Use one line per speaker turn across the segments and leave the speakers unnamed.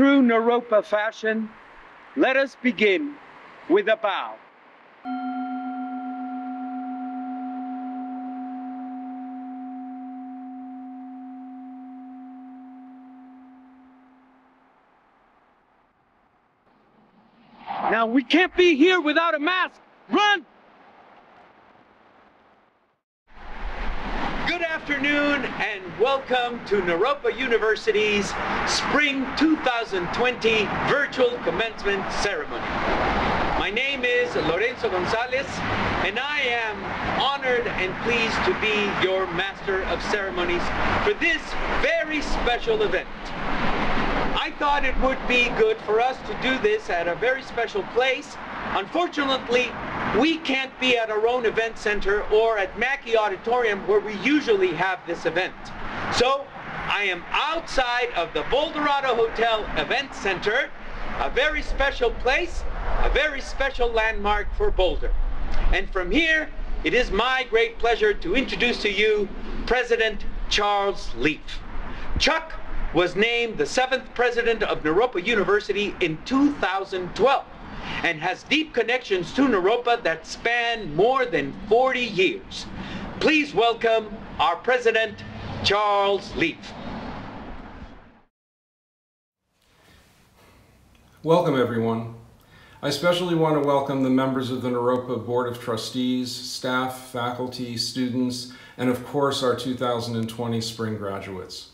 True Naropa fashion, let us begin with a bow. Now, we can't be here without a mask. Run! Good afternoon and welcome to Naropa University's Spring 2020 Virtual Commencement Ceremony. My name is Lorenzo Gonzalez and I am honored and pleased to be your Master of Ceremonies for this very special event. I thought it would be good for us to do this at a very special place. Unfortunately, we can't be at our own event center or at Macky Auditorium where we usually have this event. So I am outside of the Boulderado Hotel Event Center, a very special place, a very special landmark for Boulder. And from here, it is my great pleasure to introduce to you President Charles Lief. Chuck was named the seventh president of Naropa University in 2012 and has deep connections to Naropa that span more than 40 years. Please welcome our president, Charles Lief.
Welcome everyone. I especially want to welcome the members of the Naropa Board of Trustees, staff, faculty, students, and of course our 2020 spring graduates.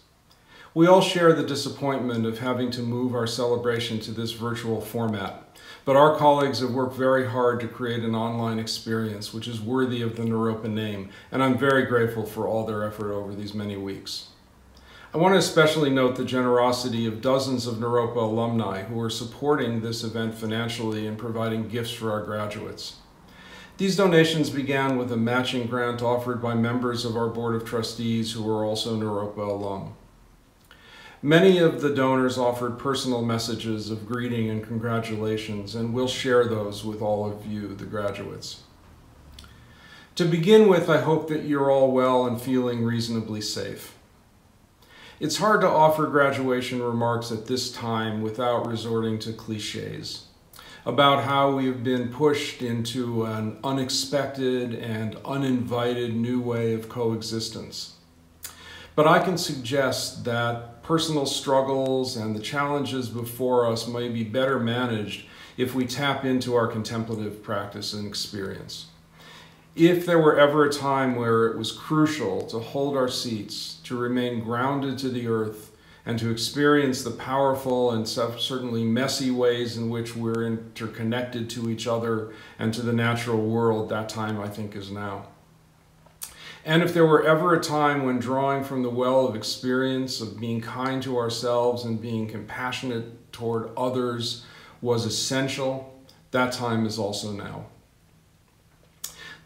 We all share the disappointment of having to move our celebration to this virtual format, but our colleagues have worked very hard to create an online experience which is worthy of the Naropa name, and I'm very grateful for all their effort over these many weeks. I want to especially note the generosity of dozens of Naropa alumni who are supporting this event financially and providing gifts for our graduates. These donations began with a matching grant offered by members of our Board of Trustees who are also Naropa alum. Many of the donors offered personal messages of greeting and congratulations, and we'll share those with all of you, the graduates. To begin with, I hope that you're all well and feeling reasonably safe. It's hard to offer graduation remarks at this time without resorting to cliches about how we've been pushed into an unexpected and uninvited new way of coexistence. But I can suggest that personal struggles and the challenges before us may be better managed if we tap into our contemplative practice and experience. If there were ever a time where it was crucial to hold our seats, to remain grounded to the earth, and to experience the powerful and certainly messy ways in which we're interconnected to each other and to the natural world, that time I think is now. And if there were ever a time when drawing from the well of experience, of being kind to ourselves and being compassionate toward others was essential, that time is also now.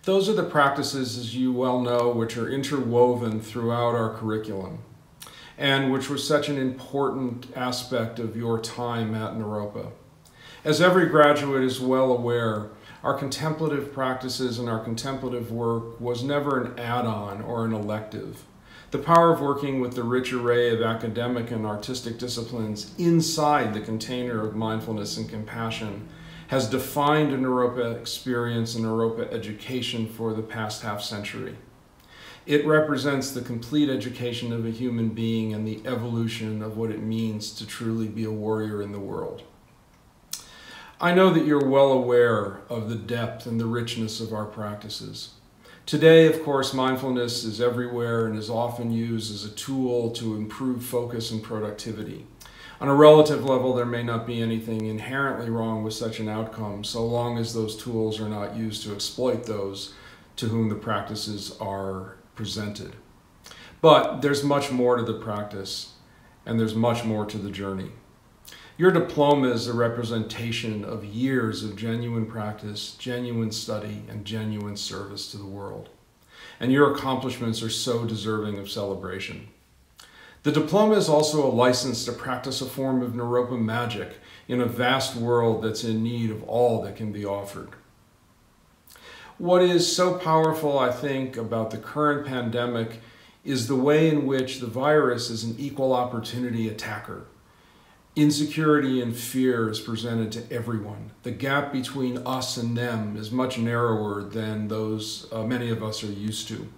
Those are the practices, as you well know, which are interwoven throughout our curriculum and which was such an important aspect of your time at Naropa. As every graduate is well aware, our contemplative practices and our contemplative work was never an add-on or an elective. The power of working with the rich array of academic and artistic disciplines inside the container of mindfulness and compassion has defined a Naropa experience and Naropa education for the past half century. It represents the complete education of a human being and the evolution of what it means to truly be a warrior in the world. I know that you're well aware of the depth and the richness of our practices. Today, of course, mindfulness is everywhere and is often used as a tool to improve focus and productivity. On a relative level, there may not be anything inherently wrong with such an outcome, so long as those tools are not used to exploit those to whom the practices are presented. But there's much more to the practice, and there's much more to the journey. Your diploma is a representation of years of genuine practice, genuine study, and genuine service to the world. And your accomplishments are so deserving of celebration. The diploma is also a license to practice a form of Naropa magic in a vast world that's in need of all that can be offered. What is so powerful, I think, about the current pandemic is the way in which the virus is an equal opportunity attacker. Insecurity and fear is presented to everyone. The gap between us and them is much narrower than those uh, many of us are used to.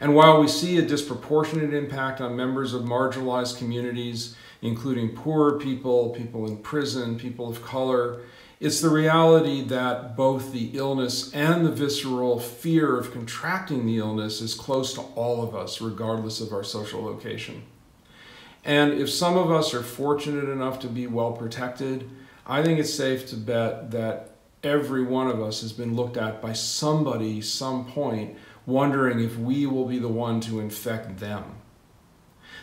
And while we see a disproportionate impact on members of marginalized communities, including poorer people, people in prison, people of color, it's the reality that both the illness and the visceral fear of contracting the illness is close to all of us, regardless of our social location. And if some of us are fortunate enough to be well protected, I think it's safe to bet that every one of us has been looked at by somebody, some point, wondering if we will be the one to infect them.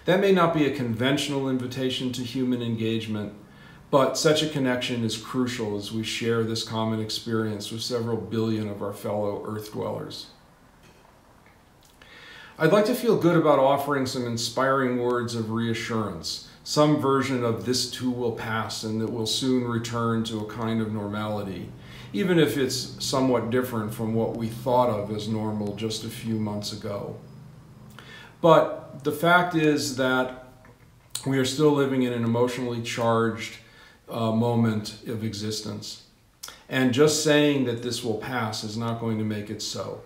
That may not be a conventional invitation to human engagement, but such a connection is crucial as we share this common experience with several billion of our fellow Earth dwellers. I'd like to feel good about offering some inspiring words of reassurance, some version of this too will pass and that we'll soon return to a kind of normality, even if it's somewhat different from what we thought of as normal just a few months ago. But the fact is that we are still living in an emotionally charged uh, moment of existence. And just saying that this will pass is not going to make it so.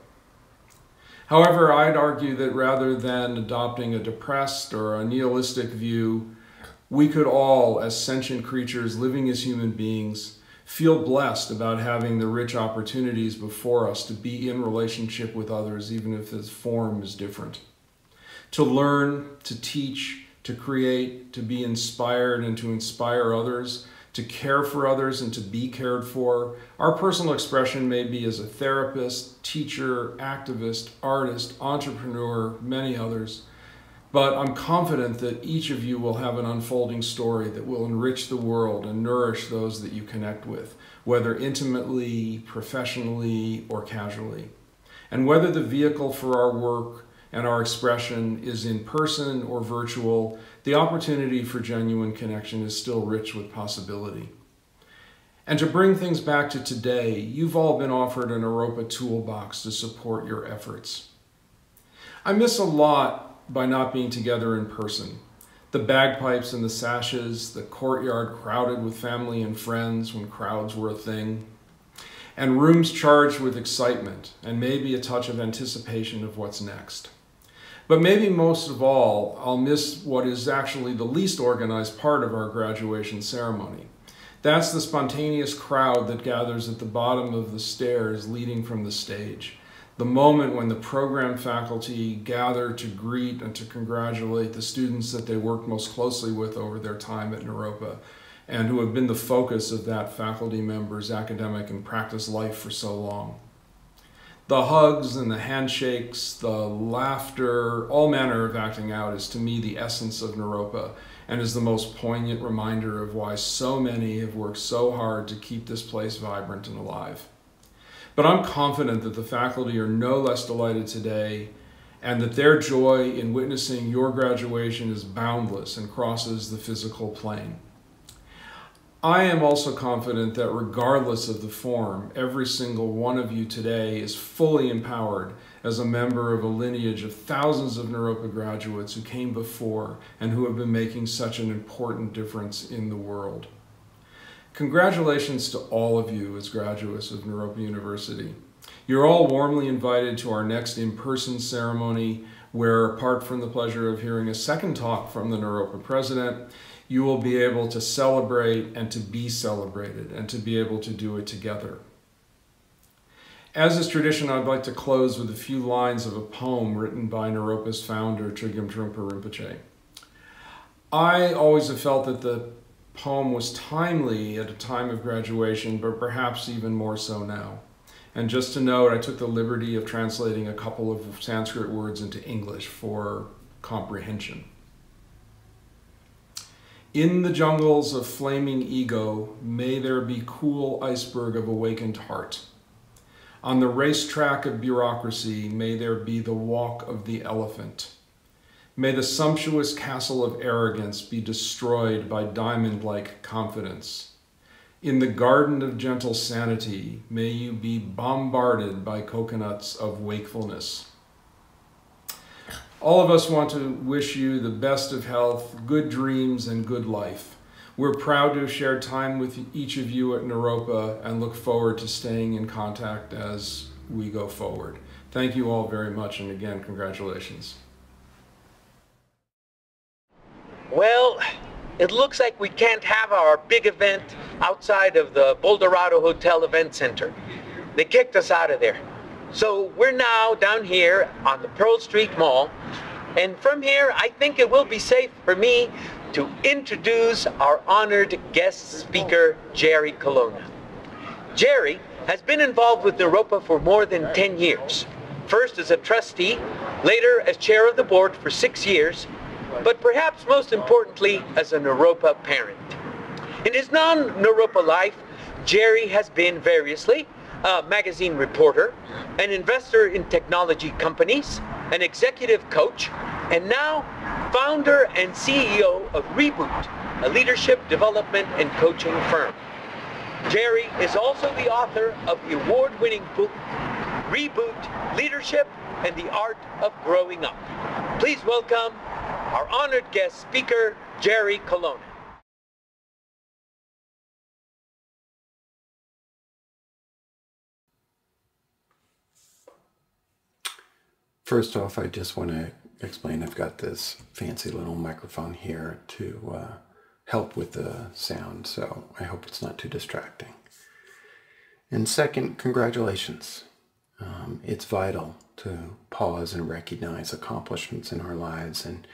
However, I'd argue that rather than adopting a depressed or a nihilistic view, we could all, as sentient creatures living as human beings, feel blessed about having the rich opportunities before us to be in relationship with others, even if the form is different. To learn, to teach, to create, to be inspired, and to inspire others to care for others and to be cared for. Our personal expression may be as a therapist, teacher, activist, artist, entrepreneur, many others. But I'm confident that each of you will have an unfolding story that will enrich the world and nourish those that you connect with, whether intimately, professionally, or casually. And whether the vehicle for our work and our expression is in person or virtual, the opportunity for genuine connection is still rich with possibility. And to bring things back to today, you've all been offered a Naropa toolbox to support your efforts. I miss a lot by not being together in person. The bagpipes and the sashes, the courtyard crowded with family and friends when crowds were a thing, and rooms charged with excitement and maybe a touch of anticipation of what's next. But maybe most of all, I'll miss what is actually the least organized part of our graduation ceremony. That's the spontaneous crowd that gathers at the bottom of the stairs leading from the stage. The moment when the program faculty gather to greet and to congratulate the students that they worked most closely with over their time at Naropa and who have been the focus of that faculty member's academic and practice life for so long the hugs and the handshakes, the laughter, all manner of acting out is to me the essence of Naropa and is the most poignant reminder of why so many have worked so hard to keep this place vibrant and alive. But I'm confident that the faculty are no less delighted today and that their joy in witnessing your graduation is boundless and crosses the physical plane. I am also confident that regardless of the form, every single one of you today is fully empowered as a member of a lineage of thousands of Naropa graduates who came before and who have been making such an important difference in the world. Congratulations to all of you as graduates of Naropa University. You're all warmly invited to our next in-person ceremony where, apart from the pleasure of hearing a second talk from the Naropa president, you will be able to celebrate and to be celebrated and to be able to do it together. As is tradition, I'd like to close with a few lines of a poem written by Naropa's founder, Chogyam Trungpa Rinpoche. I always have felt that the poem was timely at a time of graduation, but perhaps even more so now. And just to note, I took the liberty of translating a couple of Sanskrit words into English for comprehension. In the jungles of flaming ego, may there be cool iceberg of awakened heart. On the racetrack of bureaucracy, may there be the walk of the elephant. May the sumptuous castle of arrogance be destroyed by diamond-like confidence. In the garden of gentle sanity, may you be bombarded by coconuts of wakefulness. All of us want to wish you the best of health, good dreams, and good life. We're proud to have shared time with each of you at Naropa and look forward to staying in contact as we go forward. Thank you all very much, and again, congratulations.
Well, it looks like we can't have our big event outside of the Boulderado Hotel Event Center. They kicked us out of there. So we're now down here on the Pearl Street Mall. And from here, I think it will be safe for me to introduce our honored guest speaker, Jerry Colonna. Jerry has been involved with Naropa for more than 10 years. First as a trustee, later as chair of the board for six years, but perhaps most importantly as a Naropa parent. In his non-Naropa life, Jerry has been variously a magazine reporter, an investor in technology companies, an executive coach, and now founder and CEO of Reboot, a leadership development and coaching firm. Jerry is also the author of the award-winning book, Reboot, Leadership and the Art of Growing Up. Please welcome our honored guest speaker, Jerry Colonna.
First off, I just want to explain I've got this fancy little microphone here to uh, help with the sound, so I hope it's not too distracting. And second, congratulations. Um, it's vital to pause and recognize accomplishments in our lives, and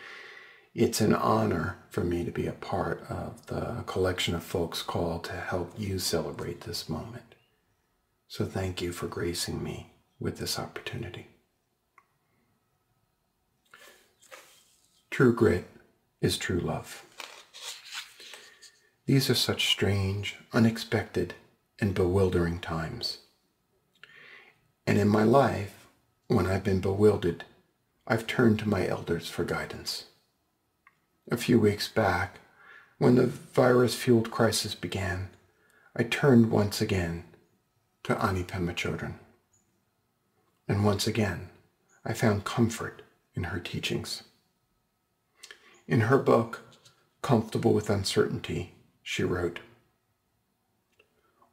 it's an honor for me to be a part of the collection of folks called to help you celebrate this moment. So thank you for gracing me with this opportunity. True grit is true love. These are such strange, unexpected, and bewildering times. And in my life, when I've been bewildered, I've turned to my elders for guidance. A few weeks back, when the virus-fueled crisis began, I turned once again to Ani Pema Chodron. And once again, I found comfort in her teachings. In her book, Comfortable with Uncertainty, she wrote,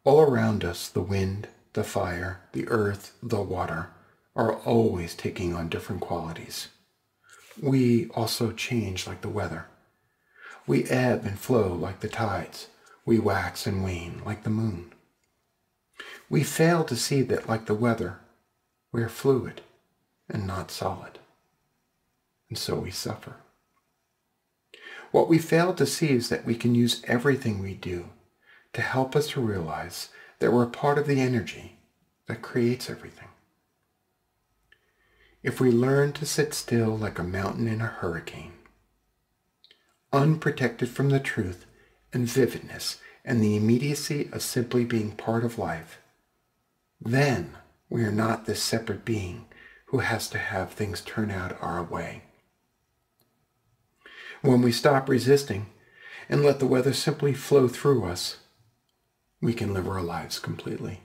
All around us, the wind, the fire, the earth, the water are always taking on different qualities. We also change like the weather. We ebb and flow like the tides. We wax and wane like the moon. We fail to see that, like the weather, we are fluid and not solid. And so we suffer. What we fail to see is that we can use everything we do to help us to realize that we're a part of the energy that creates everything. If we learn to sit still like a mountain in a hurricane, unprotected from the truth and vividness and the immediacy of simply being part of life, then we are not this separate being who has to have things turn out our way. When we stop resisting and let the weather simply flow through us, we can live our lives completely.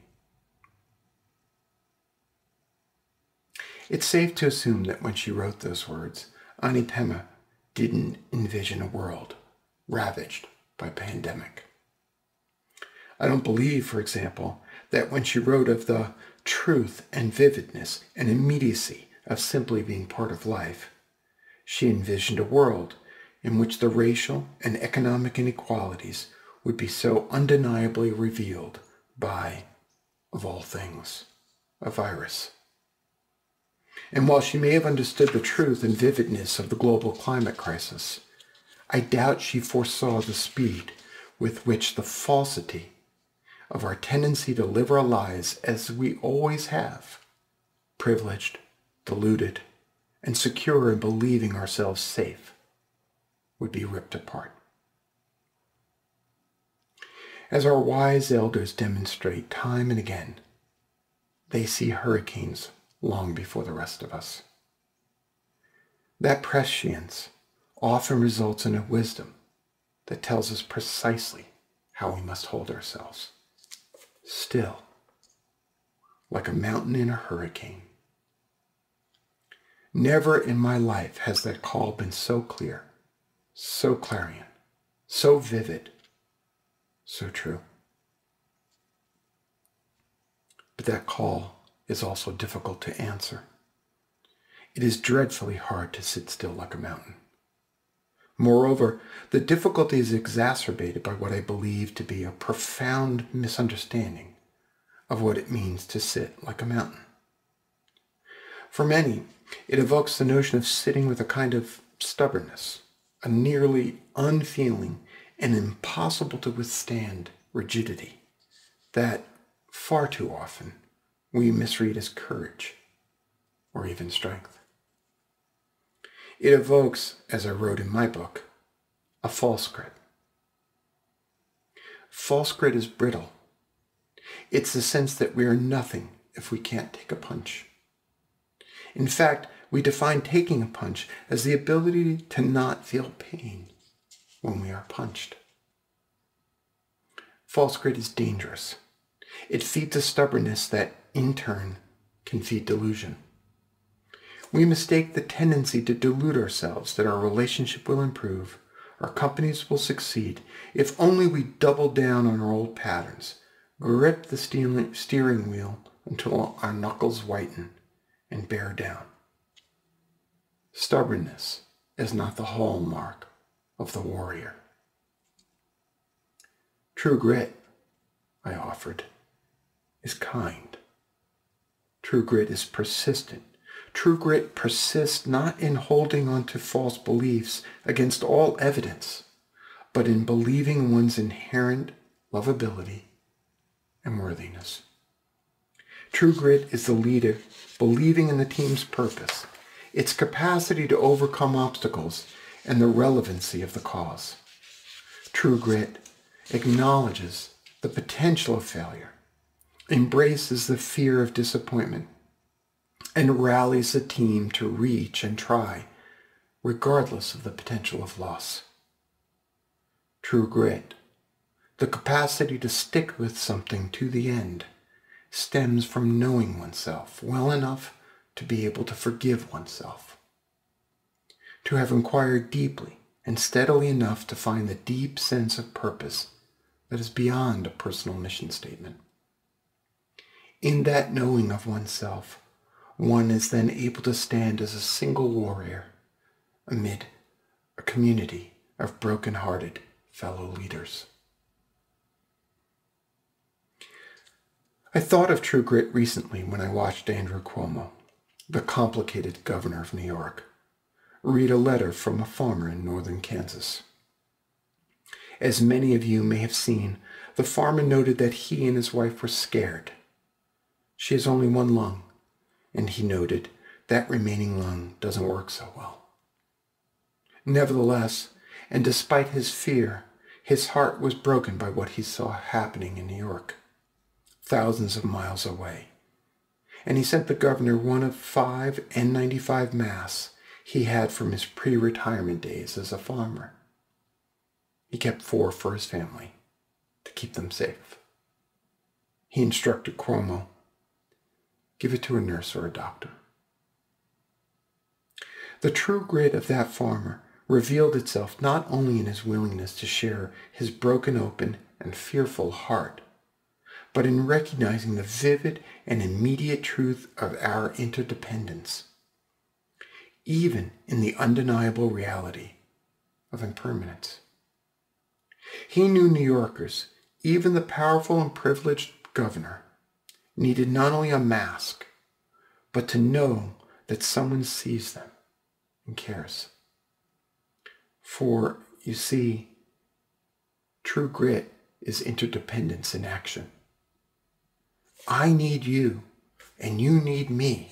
It's safe to assume that when she wrote those words, Ani Pema didn't envision a world ravaged by pandemic. I don't believe, for example, that when she wrote of the truth and vividness and immediacy of simply being part of life, she envisioned a world in which the racial and economic inequalities would be so undeniably revealed by, of all things, a virus. And while she may have understood the truth and vividness of the global climate crisis, I doubt she foresaw the speed with which the falsity of our tendency to live our lives as we always have, privileged, deluded, and secure in believing ourselves safe, would be ripped apart. As our wise elders demonstrate time and again, they see hurricanes long before the rest of us. That prescience often results in a wisdom that tells us precisely how we must hold ourselves. Still, like a mountain in a hurricane. Never in my life has that call been so clear so clarion, so vivid, so true. But that call is also difficult to answer. It is dreadfully hard to sit still like a mountain. Moreover, the difficulty is exacerbated by what I believe to be a profound misunderstanding of what it means to sit like a mountain. For many, it evokes the notion of sitting with a kind of stubbornness, a nearly unfeeling and impossible to withstand rigidity that far too often we misread as courage or even strength. It evokes, as I wrote in my book, a false grit. False grit is brittle. It's the sense that we are nothing if we can't take a punch. In fact, we define taking a punch as the ability to not feel pain when we are punched. False grit is dangerous. It feeds a stubbornness that, in turn, can feed delusion. We mistake the tendency to delude ourselves that our relationship will improve, our companies will succeed, if only we double down on our old patterns, grip the steering wheel until our knuckles whiten, and bear down. Stubbornness is not the hallmark of the warrior. True grit, I offered, is kind. True grit is persistent True grit persists not in holding on to false beliefs against all evidence, but in believing one's inherent lovability and worthiness. True grit is the leader believing in the team's purpose, its capacity to overcome obstacles, and the relevancy of the cause. True grit acknowledges the potential of failure, embraces the fear of disappointment, and rallies a team to reach and try, regardless of the potential of loss. True grit, the capacity to stick with something to the end, stems from knowing oneself well enough to be able to forgive oneself, to have inquired deeply and steadily enough to find the deep sense of purpose that is beyond a personal mission statement. In that knowing of oneself, one is then able to stand as a single warrior amid a community of broken-hearted fellow leaders. I thought of true grit recently when I watched Andrew Cuomo, the complicated governor of New York, read a letter from a farmer in northern Kansas. As many of you may have seen, the farmer noted that he and his wife were scared. She has only one lung, and he noted that remaining lung doesn't work so well. Nevertheless, and despite his fear, his heart was broken by what he saw happening in New York, thousands of miles away. And he sent the governor one of five N95 masks he had from his pre-retirement days as a farmer. He kept four for his family to keep them safe. He instructed Cuomo Give it to a nurse or a doctor. The true grit of that farmer revealed itself not only in his willingness to share his broken open and fearful heart, but in recognizing the vivid and immediate truth of our interdependence, even in the undeniable reality of impermanence. He knew New Yorkers, even the powerful and privileged governor, needed not only a mask, but to know that someone sees them and cares. For, you see, true grit is interdependence in action. I need you and you need me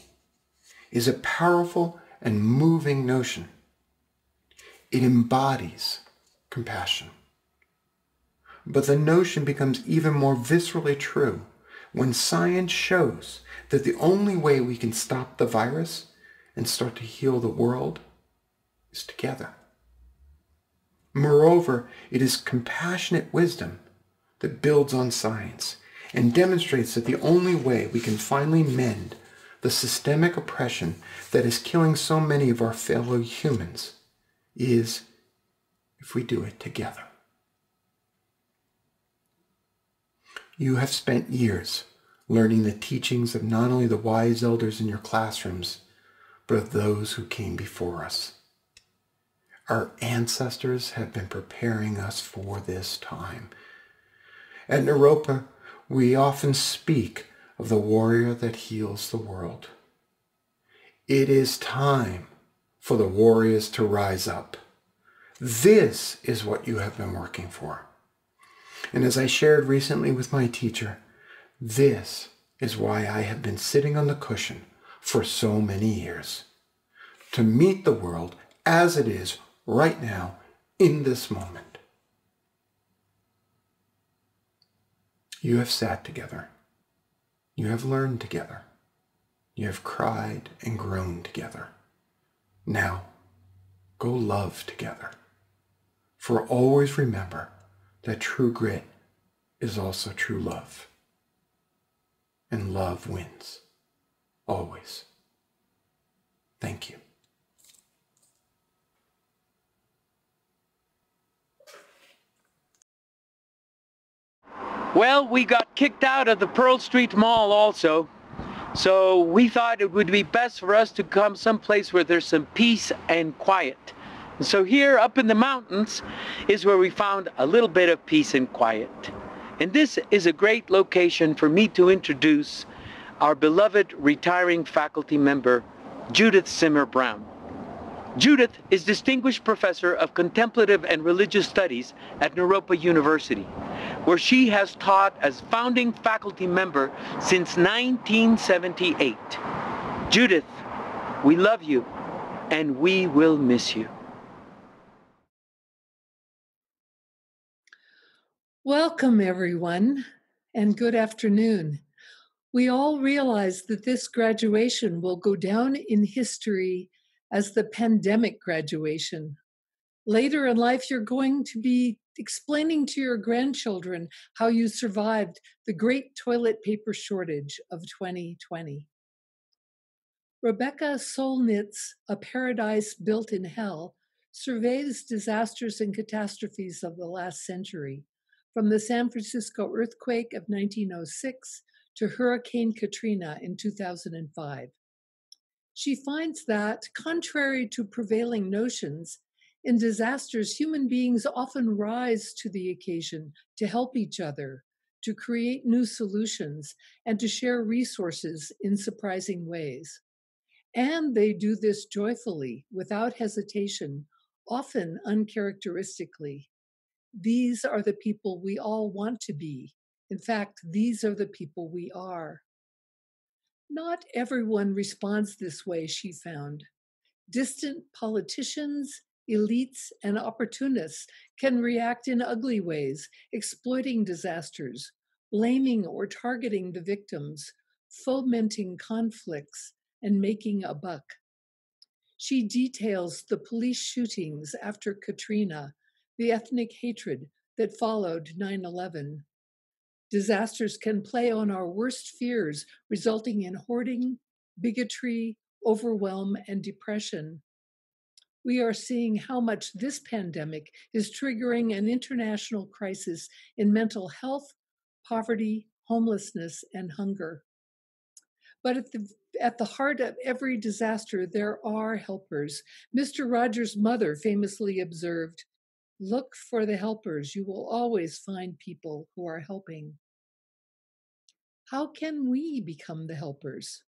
is a powerful and moving notion. It embodies compassion. But the notion becomes even more viscerally true when science shows that the only way we can stop the virus and start to heal the world is together. Moreover, it is compassionate wisdom that builds on science and demonstrates that the only way we can finally mend the systemic oppression that is killing so many of our fellow humans is if we do it together. You have spent years learning the teachings of not only the wise elders in your classrooms, but of those who came before us. Our ancestors have been preparing us for this time. At Naropa, we often speak of the warrior that heals the world. It is time for the warriors to rise up. This is what you have been working for. And as I shared recently with my teacher, this is why I have been sitting on the cushion for so many years. To meet the world as it is right now in this moment. You have sat together. You have learned together. You have cried and grown together. Now, go love together. For always remember that true grit is also true love. And love wins. Always. Thank you.
Well, we got kicked out of the Pearl Street Mall also. So we thought it would be best for us to come someplace where there's some peace and quiet. And so here up in the mountains is where we found a little bit of peace and quiet. And this is a great location for me to introduce our beloved retiring faculty member, Judith Simmer-Brown. Judith is Distinguished Professor of Contemplative and Religious Studies at Naropa University, where she has taught as founding faculty member since 1978. Judith, we love you and we will miss you.
Welcome, everyone, and good afternoon. We all realize that this graduation will go down in history as the pandemic graduation. Later in life, you're going to be explaining to your grandchildren how you survived the great toilet paper shortage of 2020. Rebecca Solnit's A Paradise Built in Hell surveys disasters and catastrophes of the last century, from the San Francisco earthquake of 1906 to Hurricane Katrina in 2005 she finds that, contrary to prevailing notions, in disasters, human beings often rise to the occasion to help each other, to create new solutions, and to share resources in surprising ways. And they do this joyfully, without hesitation, often uncharacteristically. These are the people we all want to be. In fact, these are the people we are. Not everyone responds this way, she found. Distant politicians, elites, and opportunists can react in ugly ways, exploiting disasters, blaming or targeting the victims, fomenting conflicts, and making a buck. She details the police shootings after Katrina, the ethnic hatred that followed 9 11, Disasters can play on our worst fears, resulting in hoarding, bigotry, overwhelm, and depression. We are seeing how much this pandemic is triggering an international crisis in mental health, poverty, homelessness, and hunger. But at the at the heart of every disaster, there are helpers. Mr. Rogers' mother famously observed, Look for the helpers. You will always find people who are helping. How can we become the helpers?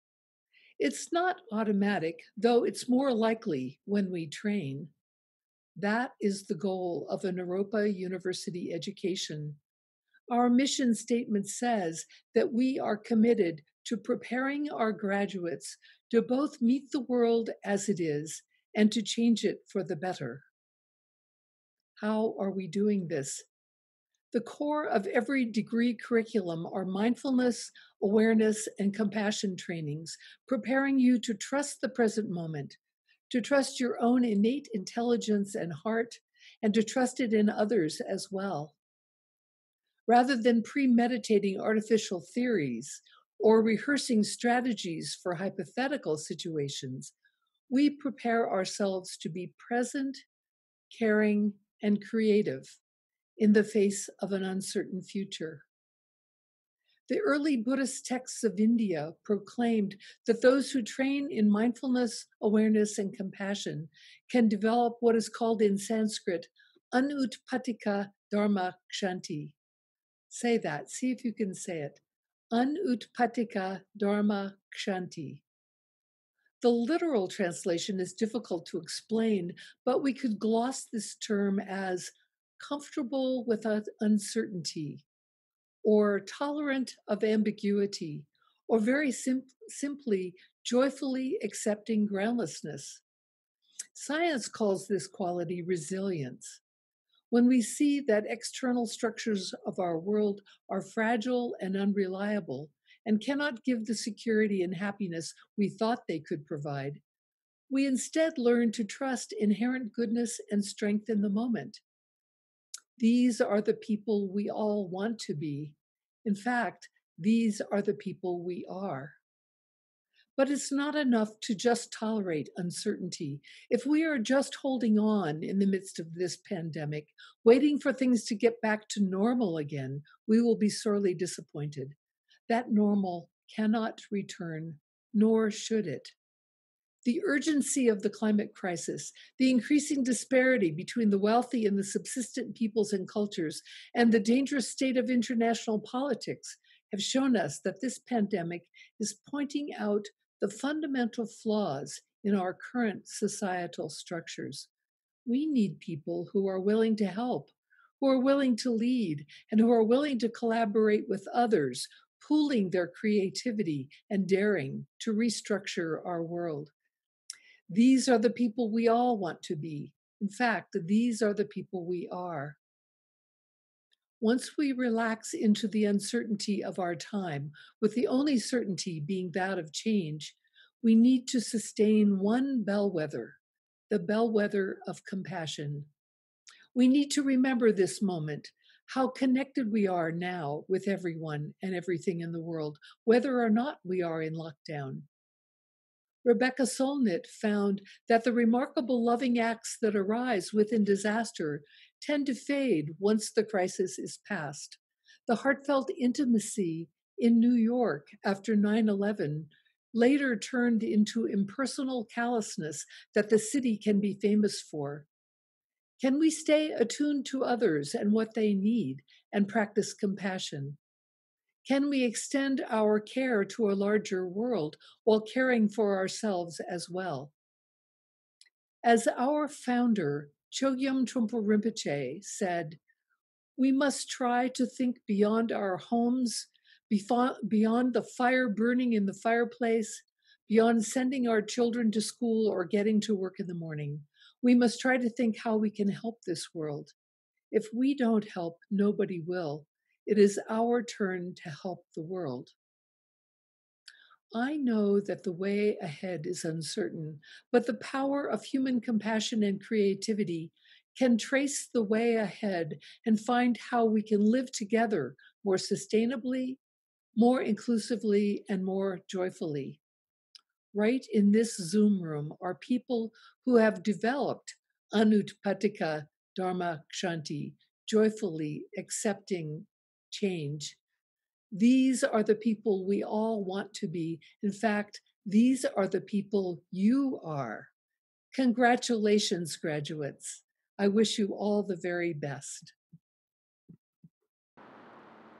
It's not automatic, though it's more likely when we train. That is the goal of a Naropa University education. Our mission statement says that we are committed to preparing our graduates to both meet the world as it is and to change it for the better. How are we doing this? The core of every degree curriculum are mindfulness, awareness, and compassion trainings, preparing you to trust the present moment, to trust your own innate intelligence and heart, and to trust it in others as well. Rather than premeditating artificial theories or rehearsing strategies for hypothetical situations, we prepare ourselves to be present, caring, and creative in the face of an uncertain future. The early Buddhist texts of India proclaimed that those who train in mindfulness, awareness, and compassion can develop what is called in Sanskrit anutpatika dharma kshanti. Say that. See if you can say it. Anutpatika dharma kshanti. The literal translation is difficult to explain, but we could gloss this term as comfortable with uncertainty, or tolerant of ambiguity, or very sim- simply joyfully accepting groundlessness. Science calls this quality resilience. When we see that external structures of our world are fragile and unreliable and cannot give the security and happiness we thought they could provide, we instead learn to trust inherent goodness and strength in the moment. These are the people we all want to be. In fact, these are the people we are. But it's not enough to just tolerate uncertainty. If we are just holding on in the midst of this pandemic, waiting for things to get back to normal again, we will be sorely disappointed. That normal cannot return, nor should it the urgency of the climate crisis, the increasing disparity between the wealthy and the subsistent peoples and cultures, and the dangerous state of international politics have shown us that this pandemic is pointing out the fundamental flaws in our current societal structures. We need people who are willing to help, who are willing to lead, and who are willing to collaborate with others, pooling their creativity and daring to restructure our world. These are the people we all want to be. In fact, these are the people we are. Once we relax into the uncertainty of our time, with the only certainty being that of change, we need to sustain one bellwether, the bellwether of compassion. We need to remember this moment, how connected we are now with everyone and everything in the world, whether or not we are in lockdown. Rebecca Solnit found that the remarkable loving acts that arise within disaster tend to fade once the crisis is past. The heartfelt intimacy in New York after 9 11 later turned into impersonal callousness that the city can be famous for. Can we stay attuned to others and what they need and practice compassion? Can we extend our care to a larger world while caring for ourselves as well? As our founder, Chogyam Trungpa Rinpoche, said, we must try to think beyond our homes, beyond the fire burning in the fireplace, beyond sending our children to school or getting to work in the morning. We must try to think how we can help this world. If we don't help, nobody will. It is our turn to help the world. I know that the way ahead is uncertain, but the power of human compassion and creativity can trace the way ahead and find how we can live together more sustainably, more inclusively, and more joyfully. Right in this Zoom room are people who have developed Anutpatika Dharma Kshanti, joyfully accepting change. These are the people we all want to be. In fact, these are the people you are. Congratulations, graduates. I wish you all the very best.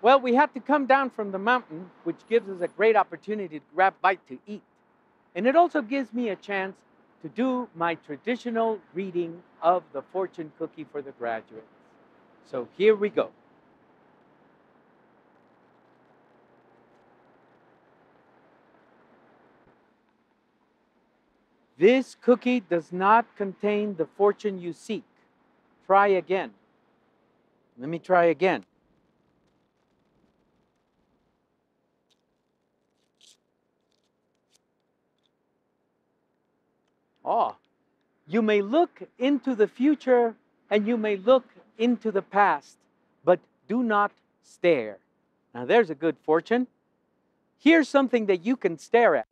Well, we had to come down from the mountain, which gives us a great opportunity to grab bite to eat. And it also gives me a chance to do my traditional reading of the fortune cookie for the graduates. So here we go. This cookie does not contain the fortune you seek. Try again. Let me try again. Oh, you may look into the future and you may look into the past, but do not stare. Now, there's a good fortune. Here's something that you can stare at.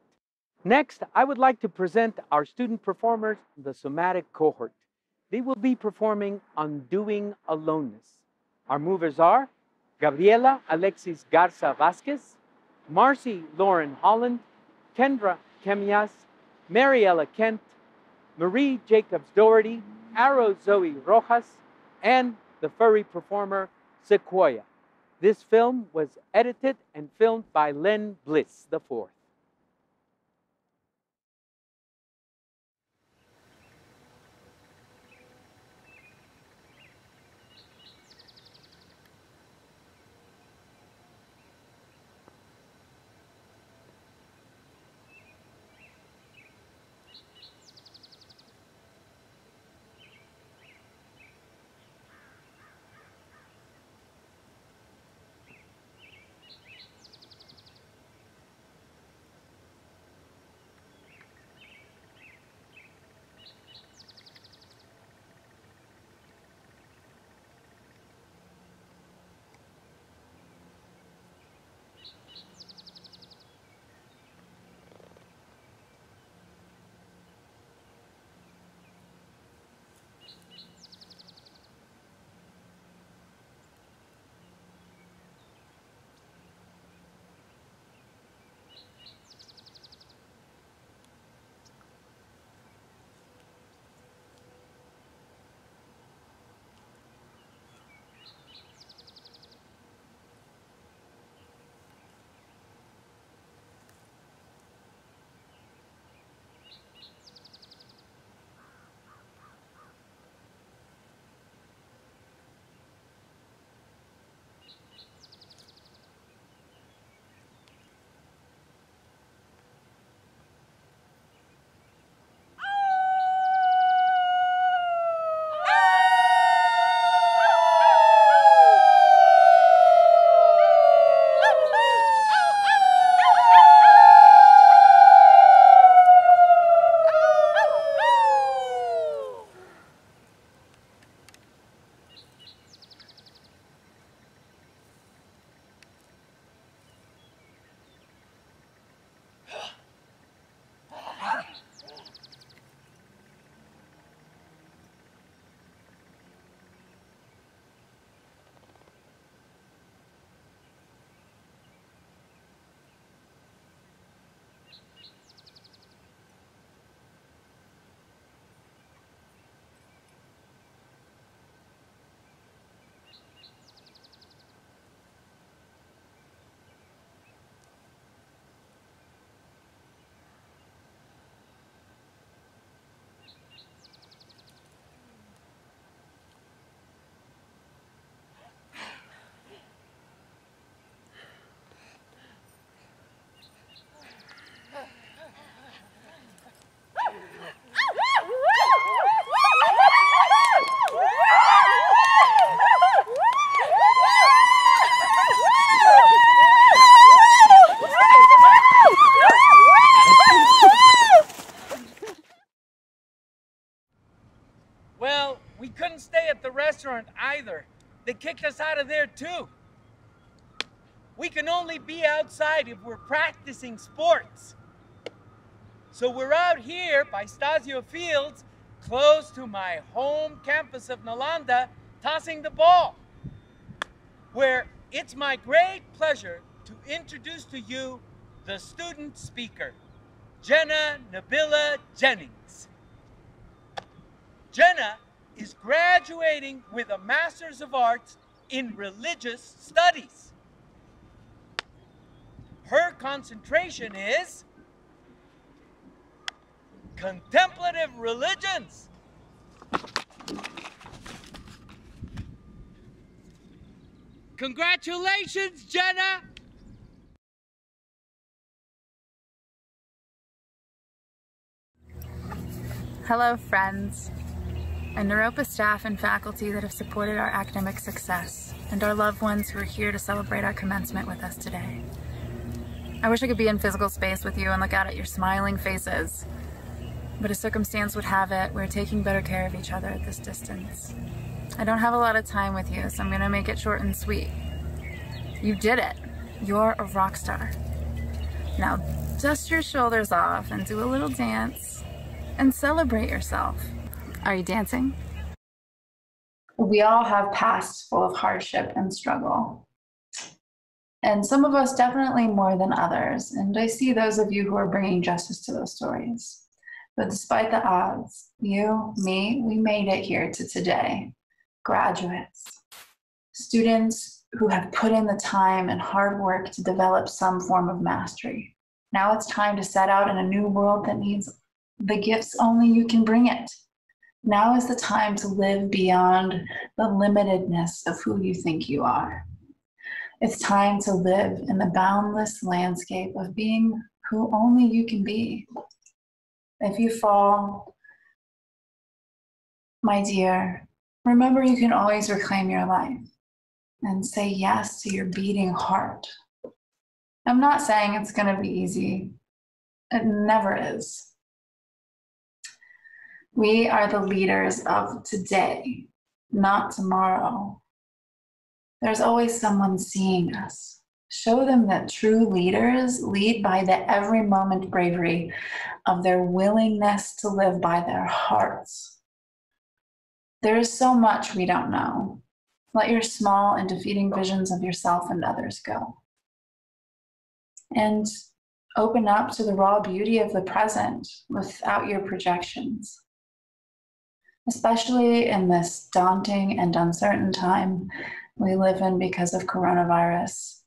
Next, I would like to present our student performers, the somatic cohort. They will be performing Undoing Aloneness. Our movers are Gabriela Alexis Garza Vasquez, Marcy Lauren Holland, Kendra Kemias, Mariella Kent, Marie Jacobs Doherty, Arrow Zoe Rojas, and the furry performer Sequoia. This film was edited and filmed by Len Bliss IV. Restaurant either. They kicked us out of there too. We can only be outside if we're practicing sports. So we're out here by Stazio Fields, close to my home campus of Nalanda, tossing the ball. Where it's my great pleasure to introduce to you the student speaker, Jenna Nabila Jennings. Jenna graduating with a Master's of Arts in Religious Studies. Her concentration is contemplative religions. Congratulations, Jenna!
Hello, friends, and Naropa staff and faculty that have supported our academic success, and our loved ones who are here to celebrate our commencement with us today. I wish I could be in physical space with you and look out at your smiling faces, but as circumstance would have it, we're taking better care of each other at this distance. I don't have a lot of time with you, so I'm gonna make it short and sweet. You did it. You're a rock star. Now dust your shoulders off and do a little dance and celebrate yourself. Are you dancing?
We all have pasts full of hardship and struggle.
and some of us definitely more than others. And I see those of you who are bringing justice to those stories. But despite the odds, you, me, we made it here to today. Graduates, students who have put in the time and hard work to develop some form of mastery. Now it's time to set out in a new world that needs the gifts only you can bring it. Now is the time to live beyond the limitedness of who you think you are. It's time to live in the boundless landscape of being who only you can be. If you fall, my dear, remember you can always reclaim your life and say yes to your beating heart. I'm not saying it's going to be easy, it never is. We are the leaders of today, not tomorrow. There's always someone seeing us. Show them that true leaders lead by the every moment bravery of their willingness to live by their hearts. There is so much we don't know. Let your small and defeating visions of yourself and others go. And open up to the raw beauty of the present without your projections. Especially in this daunting and uncertain time we live in because of coronavirus.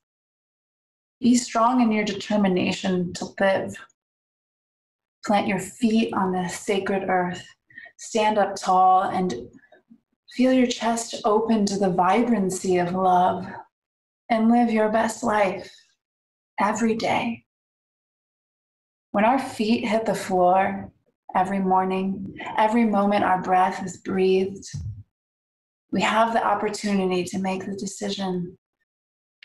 Be strong in your determination to live. Plant your feet on the sacred earth. Stand up tall and feel your chest open to the vibrancy of love and live your best life every day. When our feet hit the floor every morning, every moment our breath is breathed, we have the opportunity to make the decision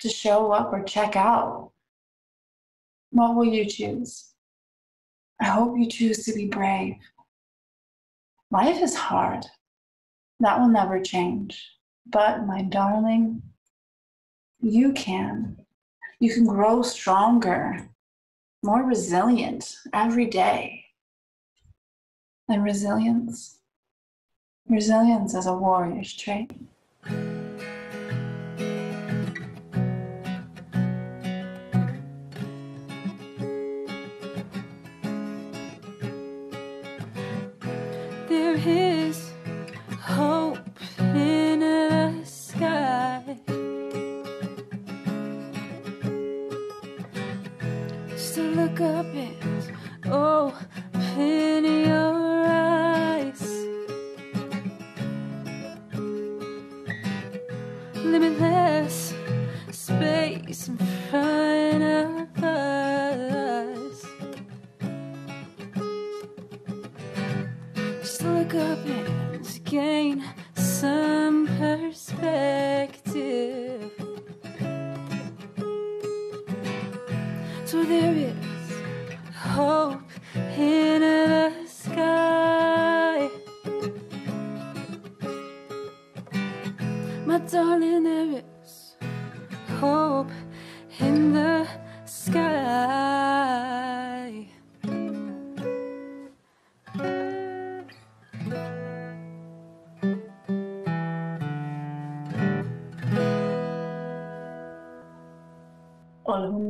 to show up or check out. What will you choose? I hope you choose to be brave. Life is hard. That will never change. But, my darling, you can. You can grow stronger, more resilient every day. And resilience Resilience as a warrior's trait.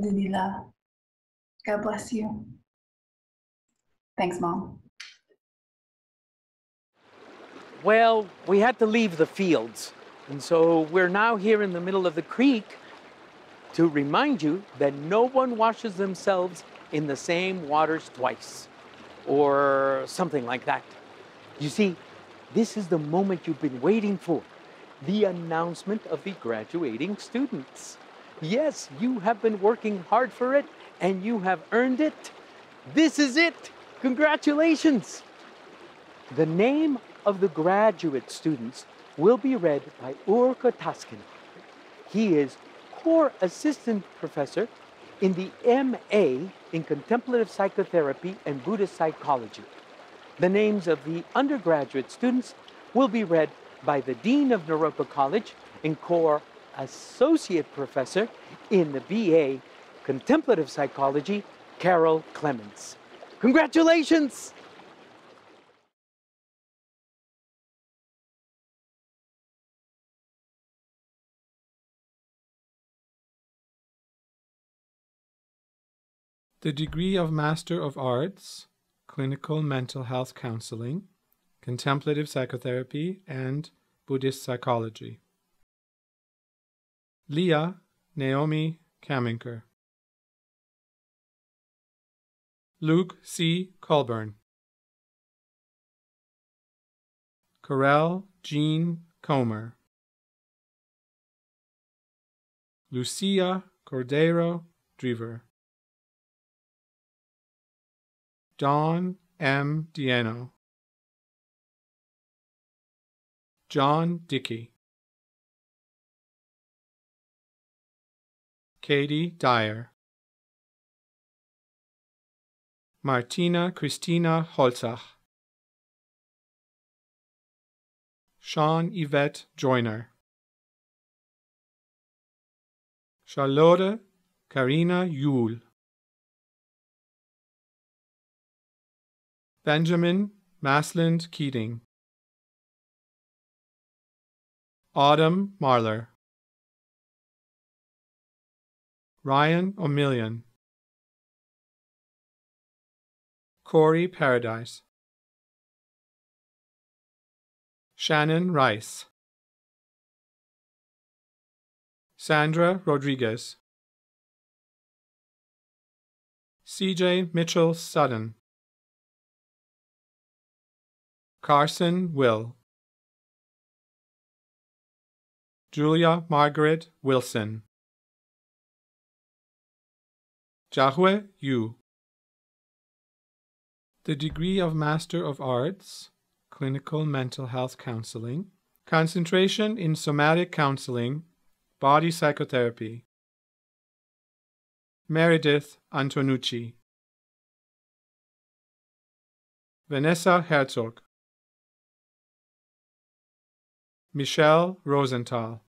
Alhamdulillah. God bless you. Thanks, Mom.
Well, we had to leave the fields. And so we're now here in the middle of the creek to remind you that no one washes themselves in the same waters twice or something like that. You see, this is the moment you've been waiting for the announcement of the graduating students. Yes, you have been working hard for it and you have earned it. This is it. Congratulations. The name of the graduate students will be read by Urka Taskin. He is core assistant professor in the MA in Contemplative Psychotherapy and Buddhist Psychology. The names of the undergraduate students will be read by the Dean of Naropa College and core associate professor in the BA Contemplative Psychology, Carol Clements. Congratulations!
the degree of Master of Arts, Clinical Mental Health Counseling, Contemplative Psychotherapy, and Buddhist Psychology. Leah Naomi Kaminker. Luke C. Colburn. Corel Jean Comer. Lucia Cordero Driver. Don M. Dieno. John Dickey. Katie Dyer. Martina Christina Holzach. Sean Yvette Joyner. Charlotte Karina Yule. Benjamin Masland Keating. Autumn Marler. Ryan O'Million. Corey Paradise. Shannon Rice. Sandra Rodriguez. CJ Mitchell Sutton. Carson Will. Julia Margaret Wilson. Jahwe Yu. The degree of Master of Arts, Clinical Mental Health Counseling, Concentration in Somatic Counseling, Body Psychotherapy. Meredith Antonucci. Vanessa Herzog. Michelle Rosenthal.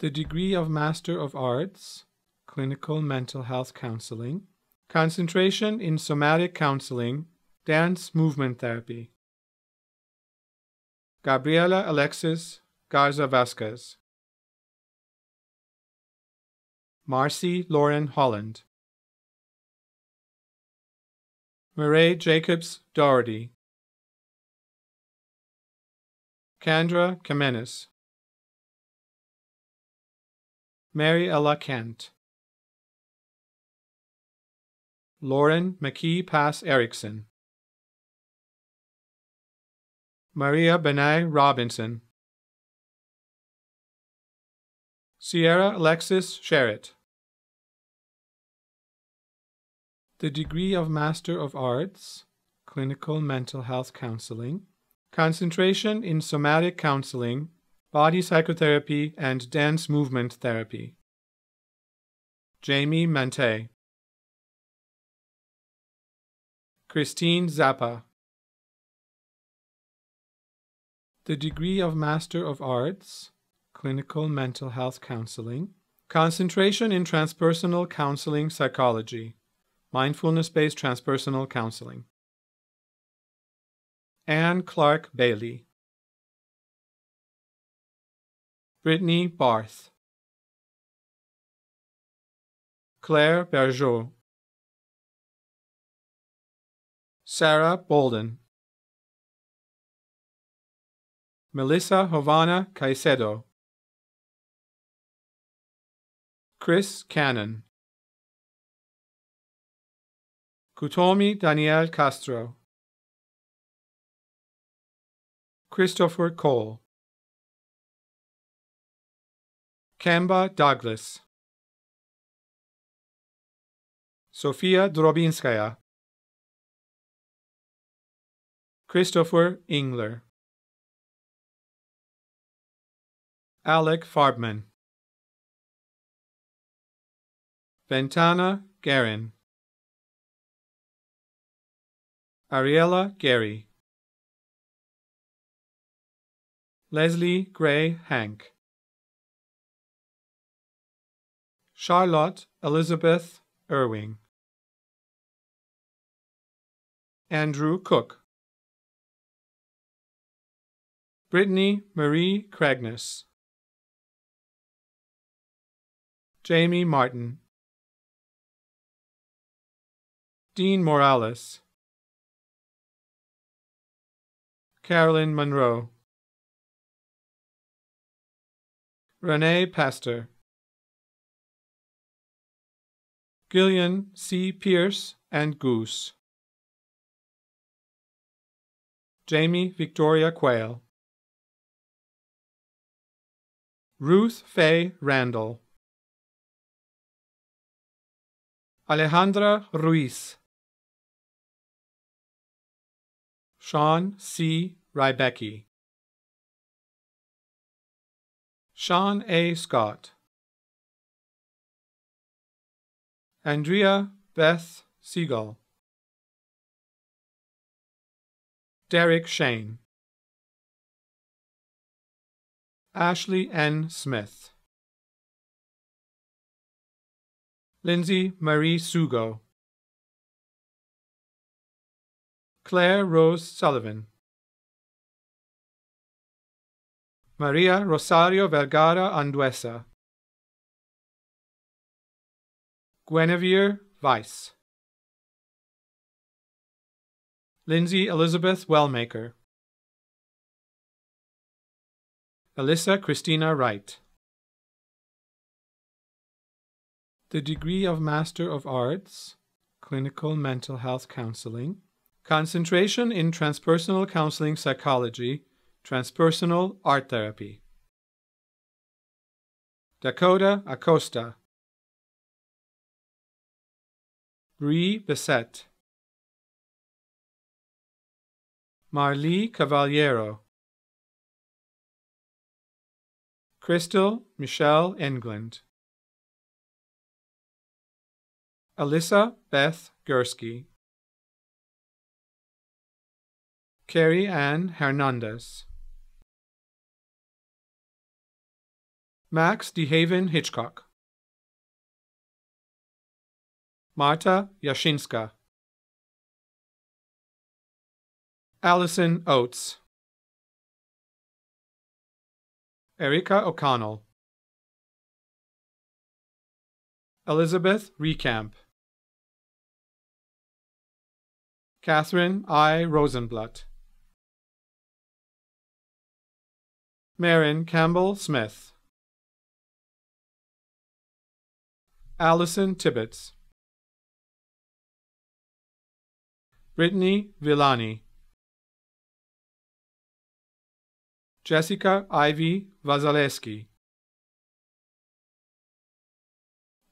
The degree of Master of Arts, Clinical Mental Health Counseling, Concentration in Somatic Counseling, Dance Movement Therapy. Gabriela Alexis Garza Vasquez. Marcy Lauren Holland. Murray Jacobs Doherty. Kendra Kamenis. Mary Ella Kent. Lauren McKee Pass Erickson. Maria Benay Robinson. Sierra Alexis Sherritt. The degree of Master of Arts, Clinical Mental Health Counseling, Concentration in Somatic Counseling, Body Psychotherapy, and Dance Movement Therapy. Jamie Mante. Christine Zappa. The degree of Master of Arts, Clinical Mental Health Counseling, Concentration in Transpersonal Counseling Psychology, Mindfulness Based Transpersonal Counseling. Anne Clark Bailey. Brittany Barth. Claire Bergeau. Sarah Bolden. Melissa Havana Caicedo. Chris Cannon. Kutomi Daniel Castro. Christopher Cole. Kemba Douglas. Sofia Drobinskaya. Christopher Ingler. Alec Farbman. Ventana Garin. Ariella Gary. Leslie Gray Hank. Charlotte Elizabeth Irving. Andrew Cook. Brittany Marie Cragness. Jamie Martin. Dean Morales, Carolyn Monroe, Renee Pastor, Gillian C. Pierce and Goose, Jamie Victoria Quayle, Ruth Fay Randall, Alejandra Ruiz, Sean C. Rybecki, Sean A. Scott, Andrea Beth Siegel, Derek Shane, Ashley N. Smith, Lindsay Marie Sugo, Claire Rose Sullivan, Maria Rosario Vergara Anduesa, Guinevere Weiss, Lindsay Elizabeth Wellmaker, Alyssa Christina Wright. The degree of Master of Arts, Clinical Mental Health Counseling, concentration in transpersonal counseling psychology, transpersonal art therapy. Dakota Acosta, Bree Bissett, Marlee Cavaliero, Crystal Michelle England, Alyssa Beth Gursky, Carrie Ann Hernandez, Max DeHaven Hitchcock, Marta Yashinska, Allison Oates, Erika O'Connell, Elizabeth Recamp, Catherine I. Rosenblatt, Marin Campbell Smith, Allison Tibbetts, Brittany Villani, Jessica Ivy Wazaleski.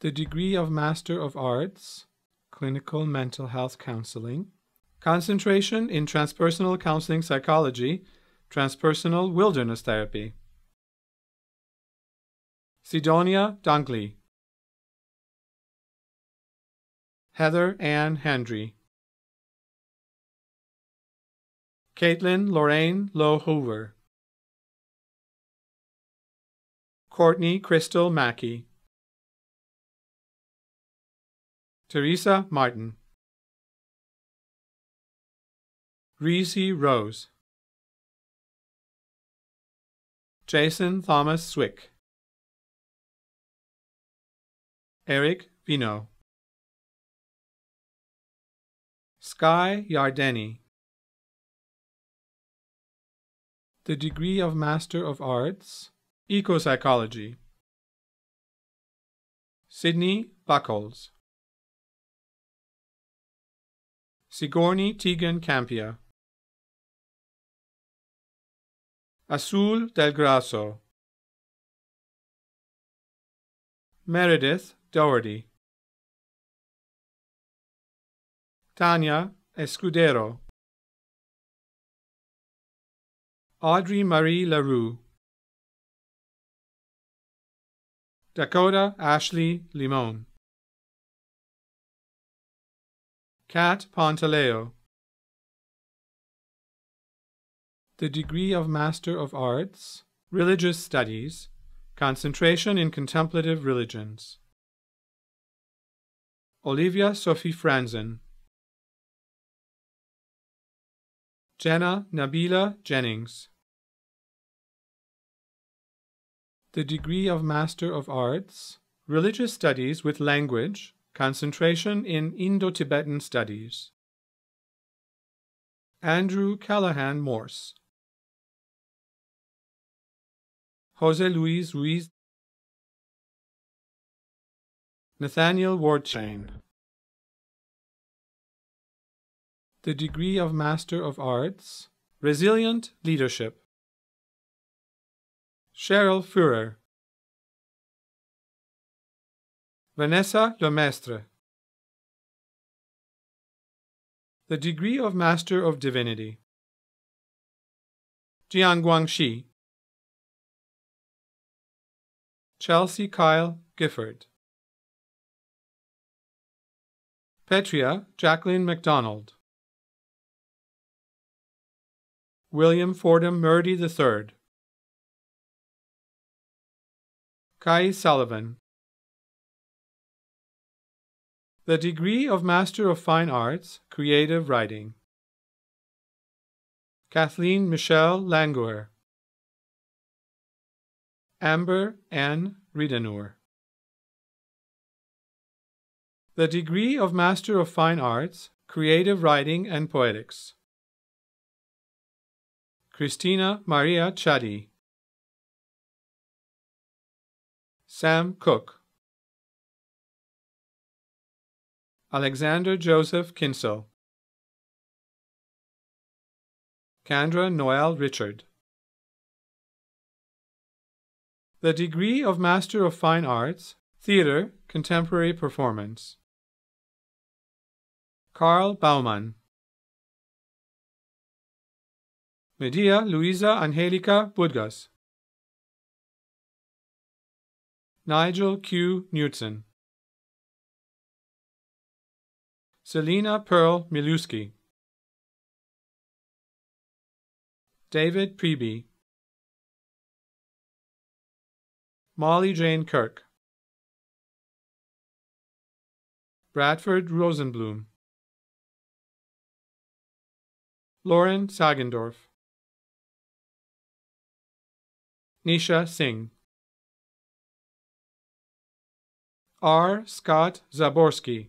The degree of Master of Arts, Clinical Mental Health Counseling, concentration in transpersonal counseling psychology, transpersonal wilderness therapy. Sidonia Dunkley, Heather Ann Hendry, Caitlin Lorraine Lowe Hoover, Courtney Crystal Mackey, Teresa Martin, Reese Rose, Jason Thomas Swick, Eric Vino, Sky Yardeni. The degree of Master of Arts, Ecopsychology. Sydney Buckles. Sigourney Tegan Campia. Azul del Grasso. Meredith Doherty. Tanya Escudero. Audrey Marie LaRue. Dakota Ashley Limon. Kat Pontaleo. The degree of Master of Arts, Religious Studies, Concentration in Contemplative Religions. Olivia Sophie Franzen. Jenna Nabila Jennings. The degree of Master of Arts, Religious Studies with Language, concentration in Indo Tibetan studies. Andrew Callahan Morse, Jose Luis Ruiz, Nathaniel Wardchain. The degree of Master of Arts, Resilient Leadership. Cheryl Führer, Vanessa Lemestre. The degree of Master of Divinity. Jian Guangxi. Chelsea Kyle Gifford. Petria Jacqueline MacDonald. William Fordham Murdy III. Kai Sullivan. The degree of Master of Fine Arts, Creative Writing. Kathleen Michelle Languer. Amber N. Ridenur. The degree of Master of Fine Arts, Creative Writing and Poetics. Christina Maria Chadi. Sam Cook. Alexander Joseph Kinsel. Kendra Noel Richard. The degree of Master of Fine Arts, Theater, Contemporary Performance. Karl Baumann. Medea Luisa Angelica Budgas. Nigel Q. Knudsen. Selina Pearl Miluski. David Preby. Molly Jane Kirk. Bradford Rosenblum. Lauren Sagendorf. Nisha Singh. R. Scott Zaborski.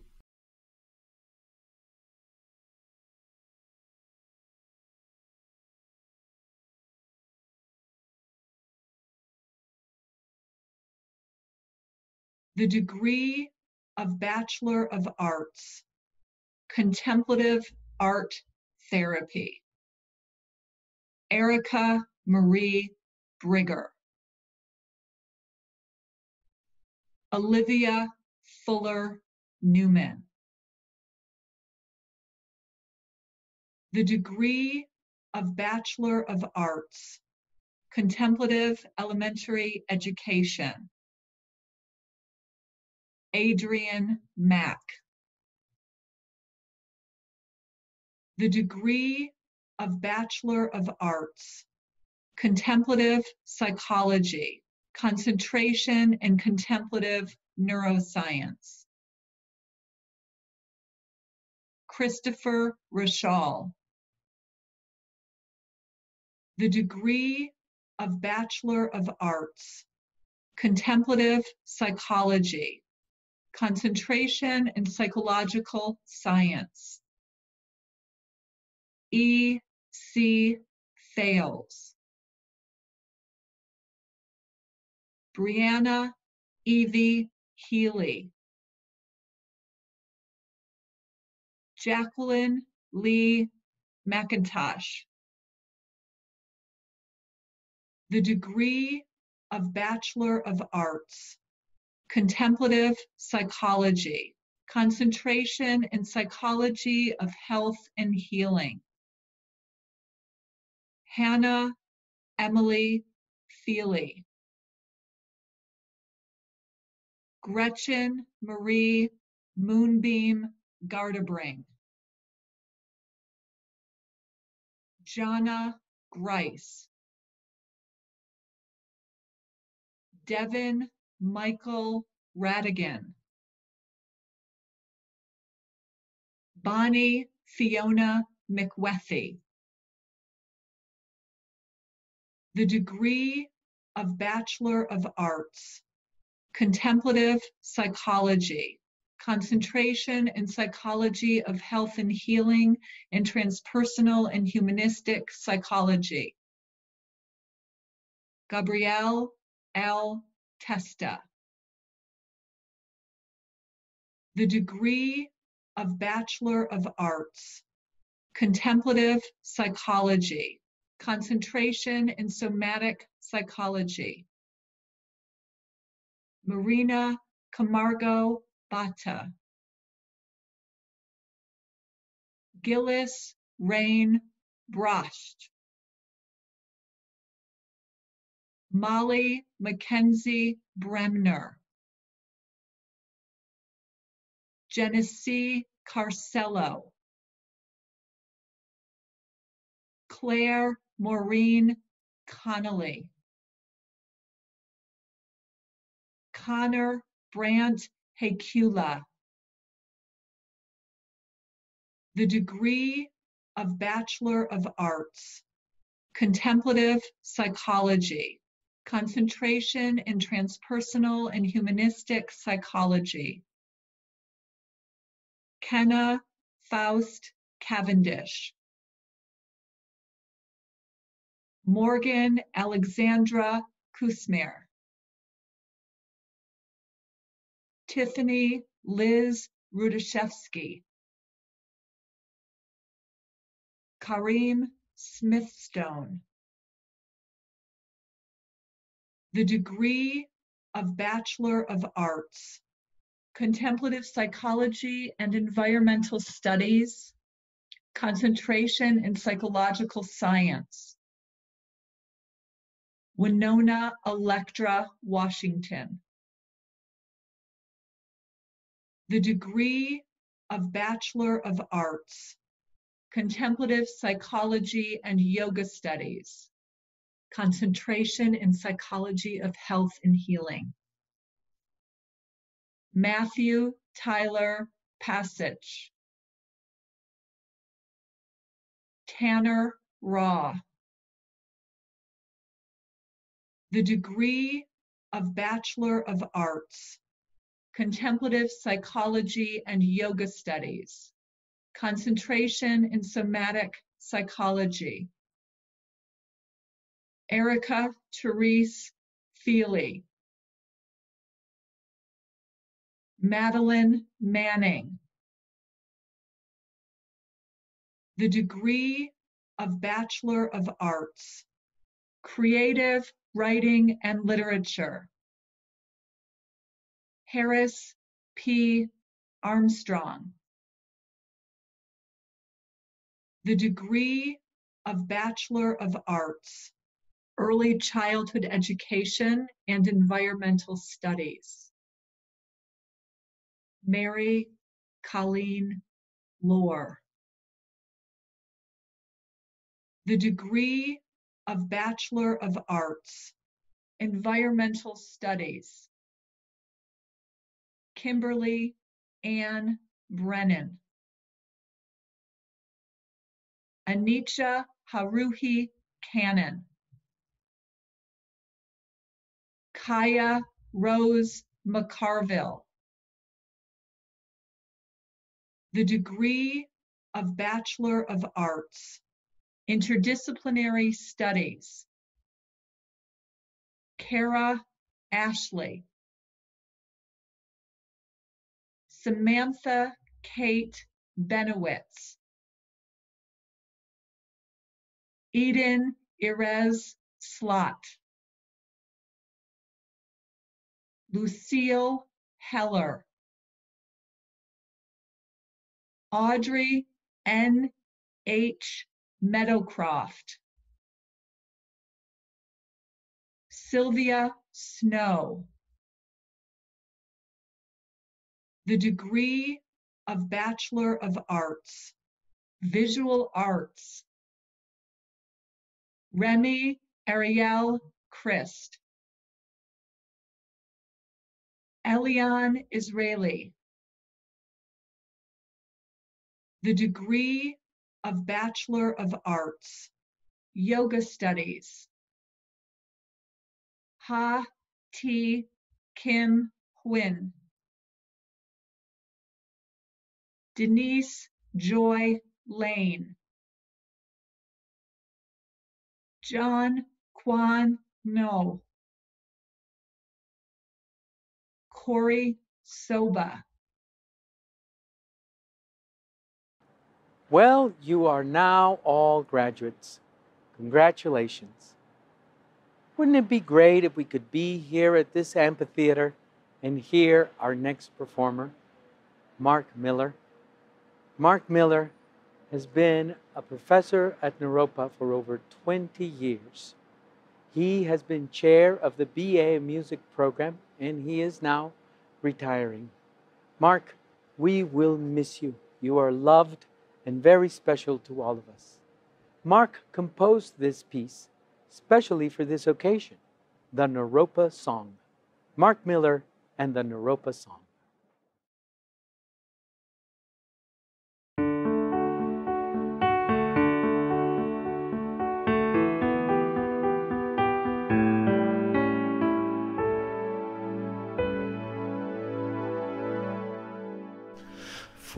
the degree of Bachelor of Arts, Contemplative Art Therapy. Erica Marie Brigger. Olivia Fuller Newman. The degree of Bachelor of Arts, Contemplative Elementary Education. Adrian Mack. The degree of Bachelor of Arts, Contemplative Psychology, Concentration and Contemplative Neuroscience. Christopher Rachal. The degree of Bachelor of Arts, Contemplative Psychology, concentration in psychological science. E. C. Fales. Brianna Evie Healy. Jacqueline Lee McIntosh. The degree of Bachelor of Arts contemplative psychology, concentration in psychology of health and healing. Hannah Emily Feely. Gretchen Marie Moonbeam Gardebring. Jana Grice. Devin Michael Radigan. Bonnie Fiona McWethy. The degree of Bachelor of Arts, Contemplative Psychology, concentration in psychology of health and healing and transpersonal and humanistic psychology. Gabrielle L. Testa. The degree of Bachelor of Arts, Contemplative Psychology, Concentration in Somatic Psychology. Marina Camargo Bata. Gillis Rain Brost. Molly Mackenzie Bremner. Genesee Carcello. Claire Maureen Connolly. Connor Brandt Hecula. The degree of Bachelor of Arts, Contemplative Psychology, Concentration in Transpersonal and Humanistic Psychology. Kenna Faust Cavendish. Morgan Alexandra Kusmer. Tiffany Liz Rudashevsky. Kareem Smithstone. The degree of Bachelor of Arts, Contemplative Psychology and Environmental Studies, Concentration in Psychological Science. Winona Electra Washington. The degree of Bachelor of Arts, Contemplative Psychology and Yoga Studies, Concentration in Psychology of Health and Healing. Matthew Tyler Passage. Tanner Raw. The degree of Bachelor of Arts, Contemplative Psychology and Yoga Studies, Concentration in Somatic Psychology. Erica Therese Feely. Madeline Manning. The degree of Bachelor of Arts, Creative Writing and Literature. Harris P. Armstrong. The degree of Bachelor of Arts, Early Childhood Education and Environmental Studies. Mary Colleen Lohr. The degree of Bachelor of Arts, Environmental Studies. Kimberly Ann Brennan. Anisha Haruhi Cannon. Kaya Rose McCarville. The degree of Bachelor of Arts, Interdisciplinary Studies. Kara Ashley. Samantha Kate Benowitz. Eden Irez Slot. Lucille Heller. Audrey N. H. Meadowcroft. Sylvia Snow. The degree of Bachelor of Arts, Visual Arts. Remy Ariel Christ. Elian Israeli. The degree of Bachelor of Arts, Yoga Studies. Ha T Kim Huynh. Denise Joy Lane. John Quan No. Corey Soba.
Well, you are now all graduates. Congratulations. Wouldn't it be great if we could be here at this amphitheater and hear our next performer, Mark Miller? Mark Miller has been a professor at Naropa for over 20 years. He has been chair of the BA Music program and he is now retiring. Mark, we will miss you. You are loved and very special to all of us. Mark composed this piece specially for this occasion, the Naropa Song. Mark Miller and the Naropa Song.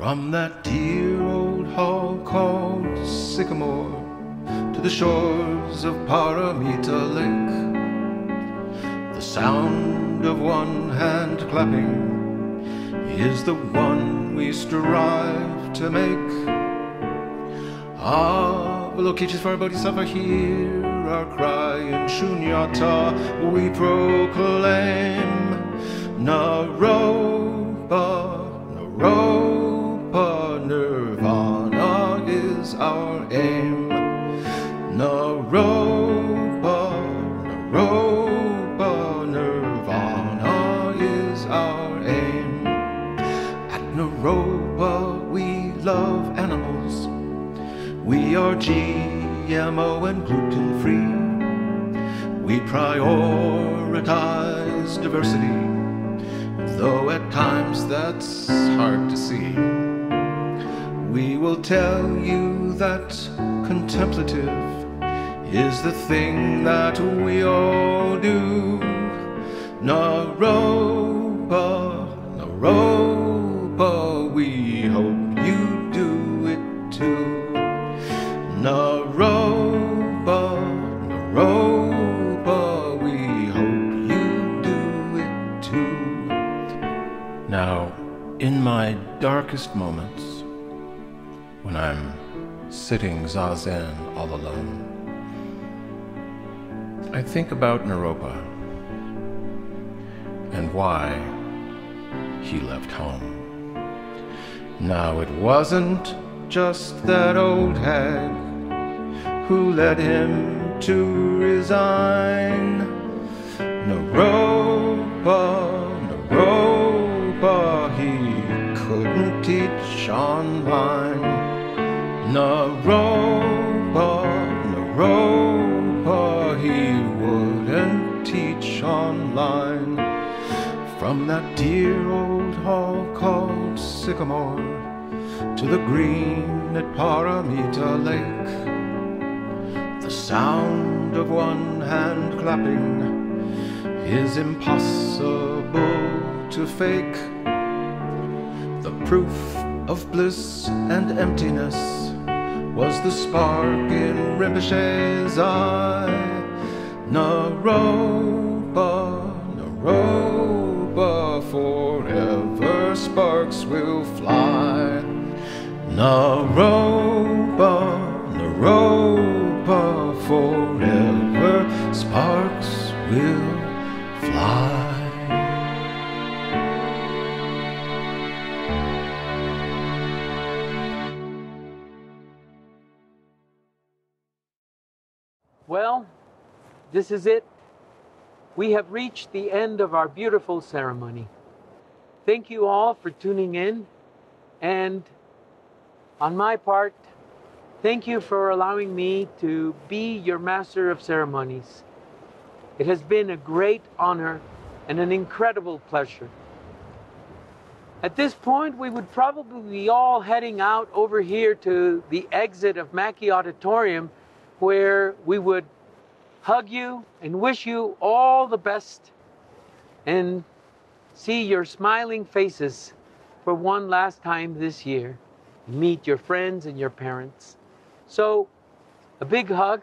From that dear old hall called Sycamore to the shores of Paramita Lake, the sound of one hand clapping is the one we strive to make. Ah, Avalokiteshvara Bodhisattva, hear our cry in Shunyata, we proclaim Naropa, Naropa, our aim. Naropa, Naropa, Nirvana is our aim. At Naropa, we love animals. We are GMO and gluten free. We prioritize diversity, though at times that's hard to see. We will tell you that contemplative is the thing that we all do. Naropa, Naropa, we hope you do it too. Naropa, Naropa, we hope you do it too. Now, in my darkest moments, when I'm sitting zazen all alone, I think about Naropa and why he left home. Now, it wasn't just that old hag who led him to resign. Naropa, Naropa, he couldn't teach online. Naropa, Naropa, he wouldn't teach online. From that dear old hall called Sycamore to the green at Paramita Lake, the sound of one hand clapping is impossible to fake. The proof of bliss and emptiness was the spark in Rinpoche's eye. Naropa, Naropa, forever sparks will fly. Naropa, Naropa, forever sparks will
this is it. We have reached the end of our beautiful ceremony. Thank you all for tuning in. And on my part, thank you for allowing me to be your master of ceremonies. It has been a great honor and an incredible pleasure. At this point, we would probably be all heading out over here to the exit of Macky Auditorium where we would hug you and wish you all the best and see your smiling faces for one last time this year. meet your friends and your parents. So, a big hug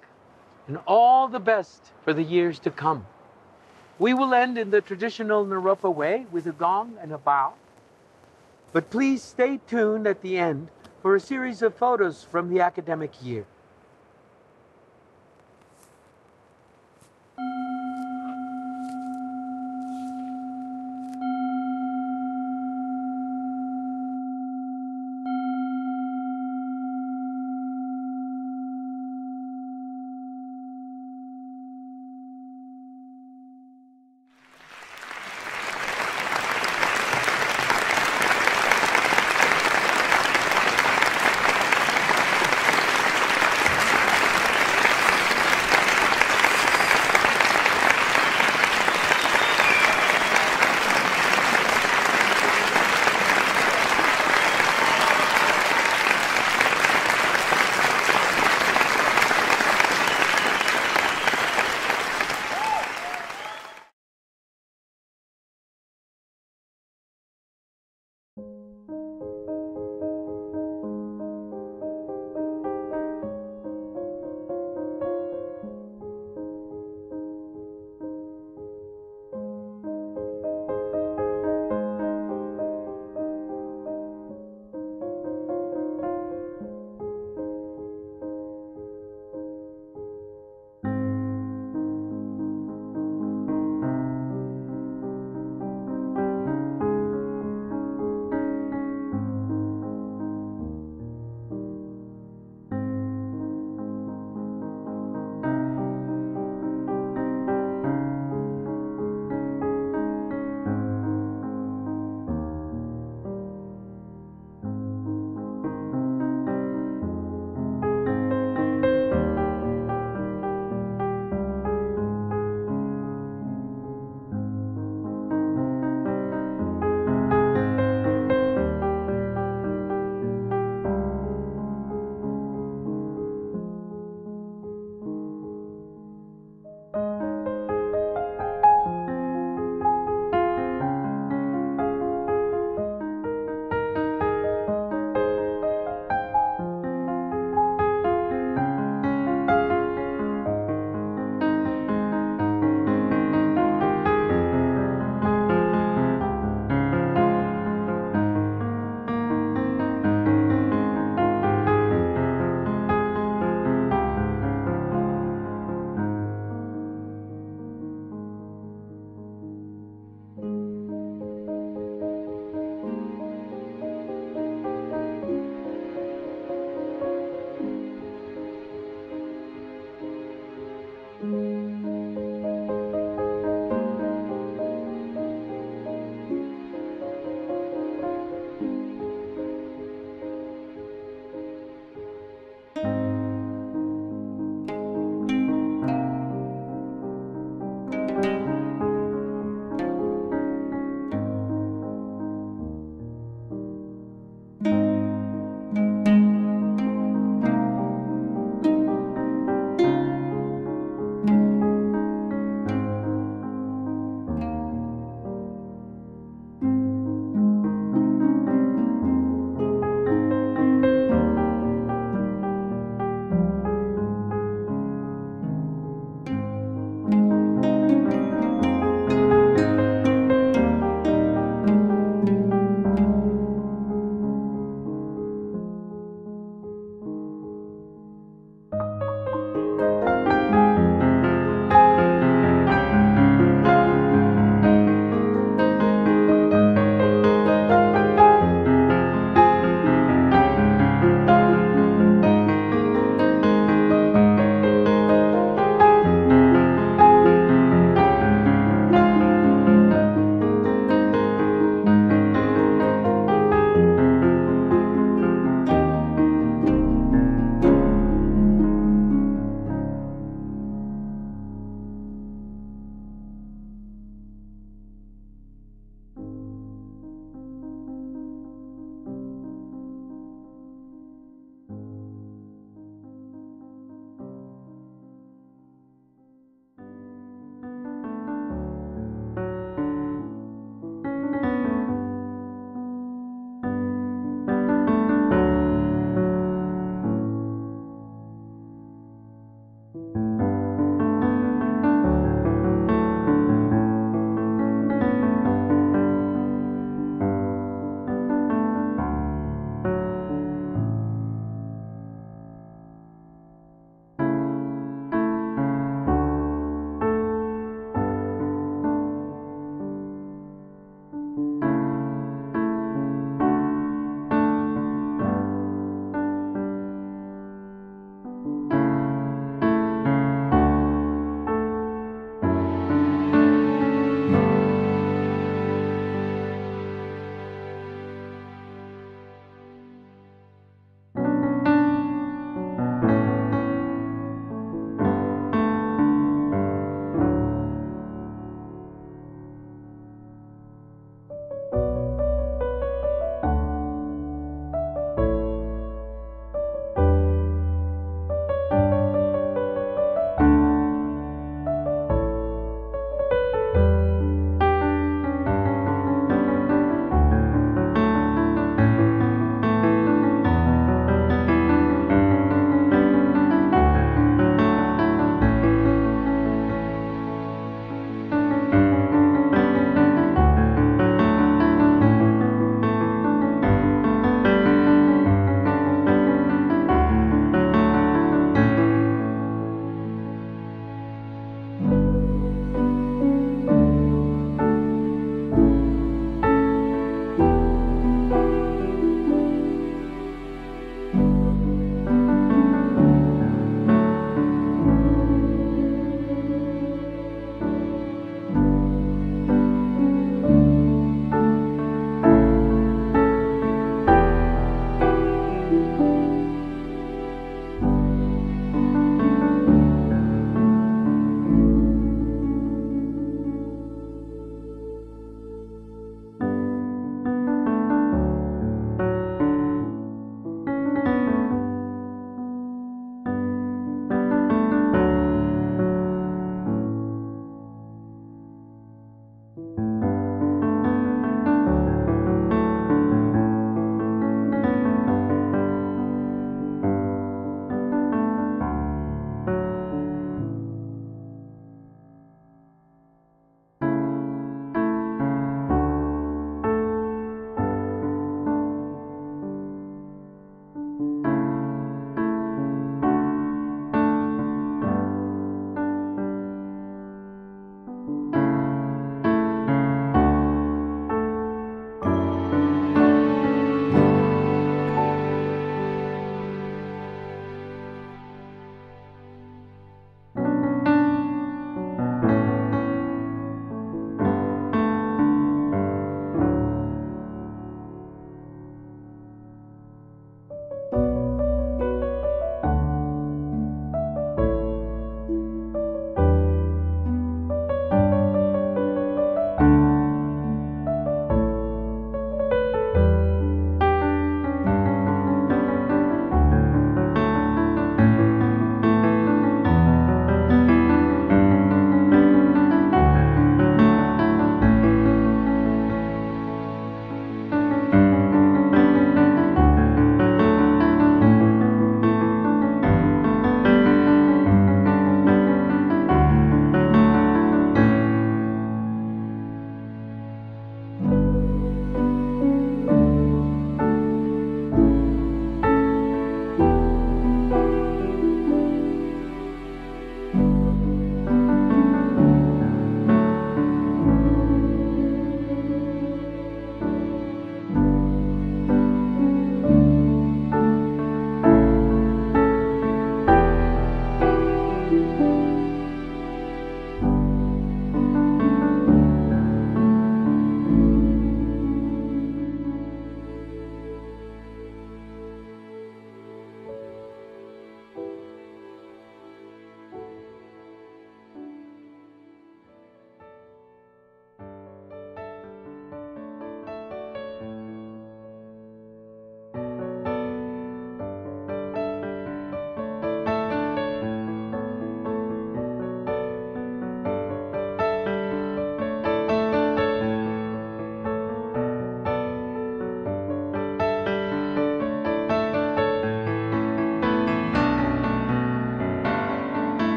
and all the best for the years to come. We will end in the traditional Naropa way with a gong and a bow. But please stay tuned at the end for a series of photos from the academic year.